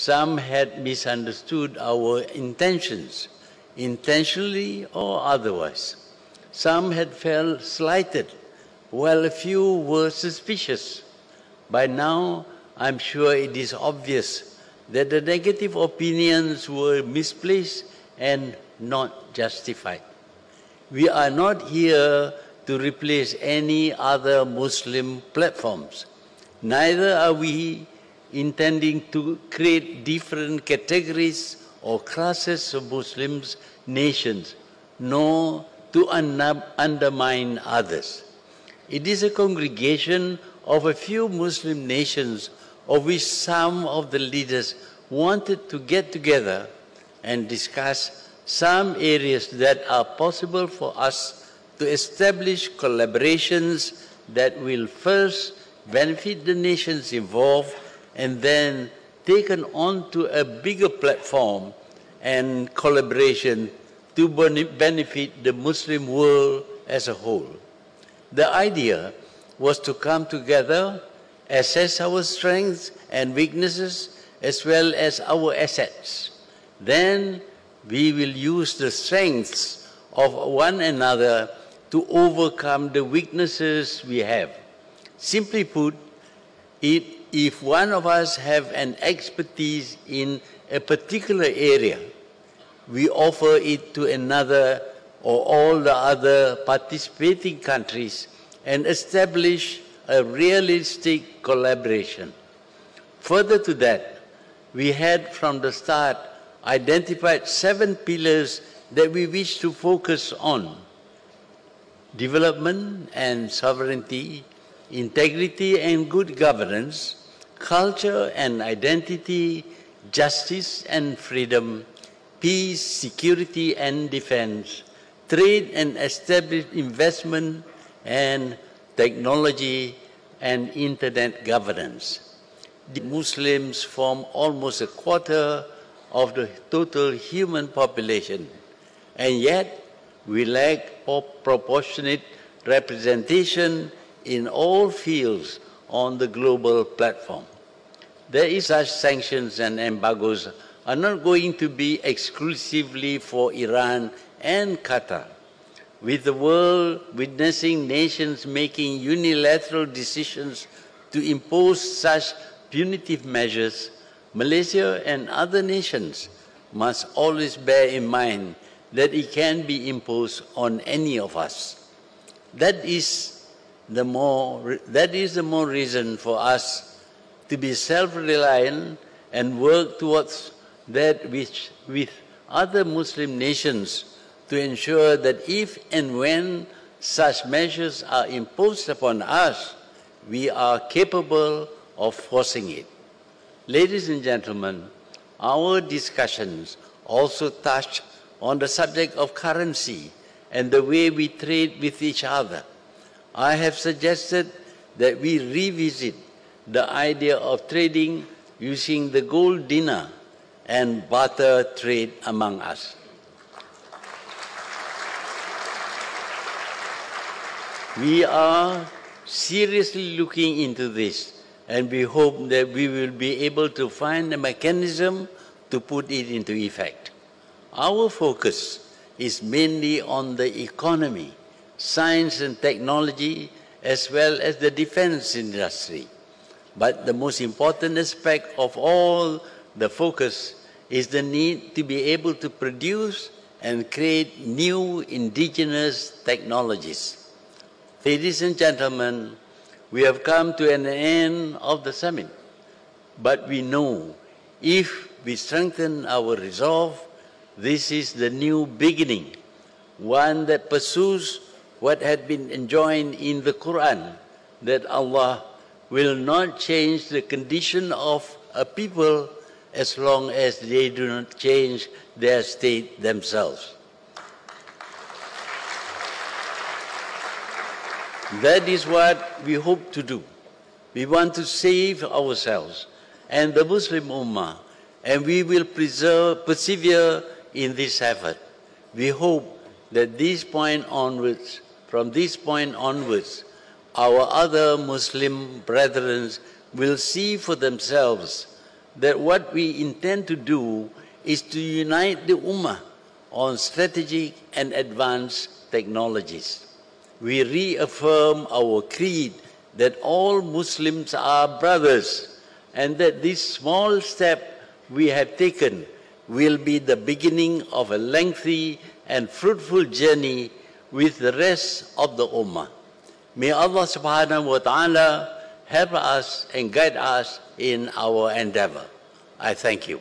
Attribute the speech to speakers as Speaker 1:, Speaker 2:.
Speaker 1: some had misunderstood our intentions, intentionally or otherwise. Some had felt slighted, while a few were suspicious. By now, I'm sure it is obvious that the negative opinions were misplaced and not justified. We are not here to replace any other Muslim platforms. Neither are we intending to create different categories or classes of Muslims nations, nor to un- undermine others. It is a congregation of a few Muslim nations of which some of the leaders wanted to get together and discuss some areas that are possible for us to establish collaborations that will first benefit the nations involved and then taken on to a bigger platform and collaboration to benefit the Muslim world as a whole. The idea was to come together, assess our strengths and weaknesses, as well as our assets. Then we will use the strengths of one another to overcome the weaknesses we have. Simply put, it, if one of us have an expertise in a particular area, we offer it to another or all the other participating countries and establish a realistic collaboration. Further to that, we had from the start identified seven pillars that we wish to focus on. Development and sovereignty, integrity and good governance, culture and identity, justice and freedom, peace, security and defense, trade and established investment and technology and internet governance. The Muslims form almost a quarter of the total human population, and yet we lack proportionate representation in all fields on the global platform. There is such sanctions and embargoes are not going to be exclusively for Iran and Qatar. With the world witnessing nations making unilateral decisions to impose such punitive measures, Malaysia and other nations must always bear in mind that it can be imposed on any of us. That is the more, that is the more reason for us to be self-reliant and work towards that which with other Muslim nations to ensure that if and when such measures are imposed upon us, we are capable of forcing it. Ladies and gentlemen, our discussions also touched on the subject of currency and the way we trade with each other. I have suggested that we revisit the idea of trading using the gold dinar and barter trade among us. We are seriously looking into this and we hope that we will be able to find a mechanism to put it into effect. Our focus is mainly on the economy, science and technology, as well as the defense industry. But the most important aspect of all the focus is the need to be able to produce and create new indigenous technologies. Ladies and gentlemen, we have come to an end of the summit, but we know if we strengthen our resolve, this is the new beginning, one that pursues what had been enjoined in the Quran, that Allah will not change the condition of a people as long as they do not change their state themselves. That is what we hope to do. We want to save ourselves and the Muslim Ummah, and we will preserve, persevere in this effort. We hope that this point onwards, from this point onwards, our other Muslim brethren will see for themselves that what we intend to do is to unite the Ummah on strategic and advanced technologies. We reaffirm our creed that all Muslims are brothers and that this small step we have taken will be the beginning of a lengthy and fruitful journey with the rest of the Ummah. May Allah subhanahu wa ta'ala help us and guide us in our endeavor. I thank you.